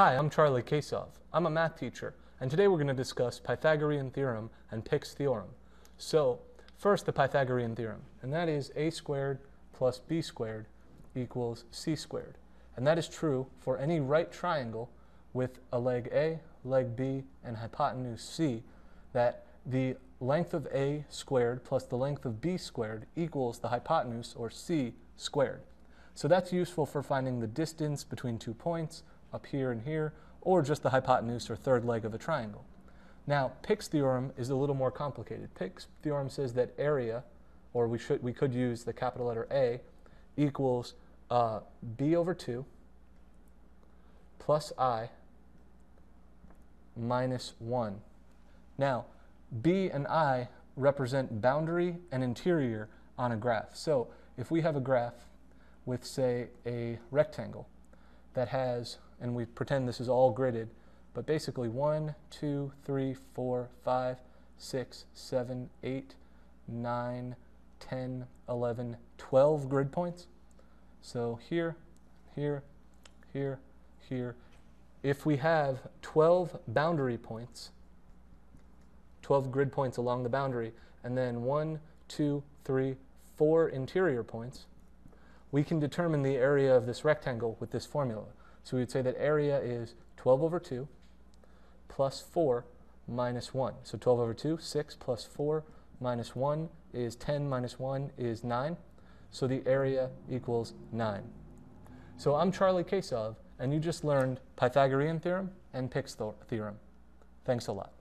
Hi, I'm Charlie Kasov. I'm a math teacher, and today we're going to discuss Pythagorean theorem and Pick's theorem. So, first the Pythagorean theorem, and that is a squared plus b squared equals c squared. And that is true for any right triangle with a leg A, leg B, and hypotenuse C, that the length of A squared plus the length of B squared equals the hypotenuse, or C squared. So that's useful for finding the distance between two points, up here and here, or just the hypotenuse or third leg of a triangle. Now, Pick's theorem is a little more complicated. Pick's theorem says that area, or we, should, we could use the capital letter A, equals uh, B over 2 plus I minus 1. Now, B and I represent boundary and interior on a graph. So if we have a graph with, say, a rectangle that has, and we pretend this is all gridded, but basically 1, 2, 3, 4, 5, 6, 7, 8, 9, 10, 11, 12 grid points. So here, here, here, here. If we have 12 boundary points, 12 grid points along the boundary, and then 1, 2, 3, 4 interior points, we can determine the area of this rectangle with this formula. So we would say that area is 12 over 2 plus 4 minus 1. So 12 over 2, 6 plus 4 minus 1 is 10 minus 1 is 9. So the area equals 9. So I'm Charlie Kasov, and you just learned Pythagorean theorem and Pick's theorem. Thanks a lot.